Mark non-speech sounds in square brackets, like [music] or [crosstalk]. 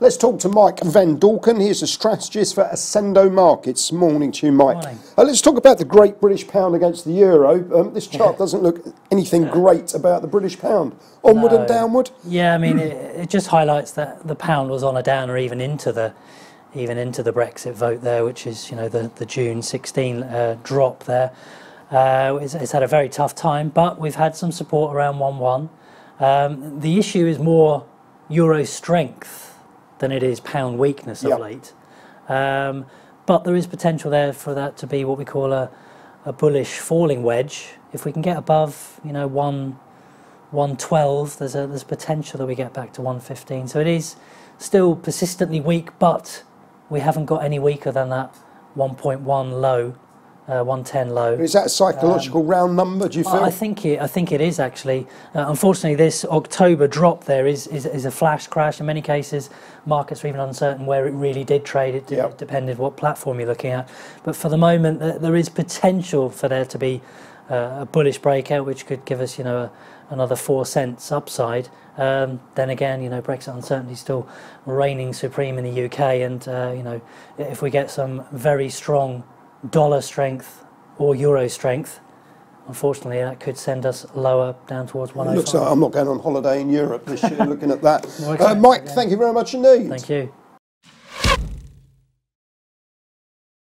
Let's talk to Mike Van Dulken. He's a strategist for Accendo Markets. Morning to you, Mike. Morning. Uh, let's talk about the great British pound against the euro. Um, this chart [laughs] doesn't look anything great about the British pound. Onward and downward. Yeah, I mean, [clears throat] it, it just highlights that the pound was on a downer even into the even into the Brexit vote there, which is you know the the June 16 uh, drop there. Uh, it's, it's had a very tough time, but we've had some support around 1-1. Um, the issue is more euro strength than it is pound weakness of Yep. late. Um, but there is potential there for that to be what we call a, a bullish falling wedge. If we can get above, you know, one 112, there's a there's potential that we get back to 115. So it is still persistently weak, but we haven't got any weaker than that 1.1 low, uh, 110 low. Is that a psychological round number, do you feel? I think it. I think it is actually. Uh, unfortunately, this October drop there is, is is a flash crash. In many cases, markets are even uncertain where it really did trade. It, Yep. depended what platform you're looking at. But for the moment, th- there is potential for there to be uh, a bullish breakout, which could give us, you know, a, another four cents upside. Um, then again, you know, Brexit uncertainty still reigning supreme in the UK, and uh, you know, if we get some very strong dollar strength or euro strength, unfortunately, that could send us lower down towards It 105. looks like I'm not going on holiday in Europe this year looking at that. [laughs] Uh, Mike, yeah. thank you very much indeed. Thank you.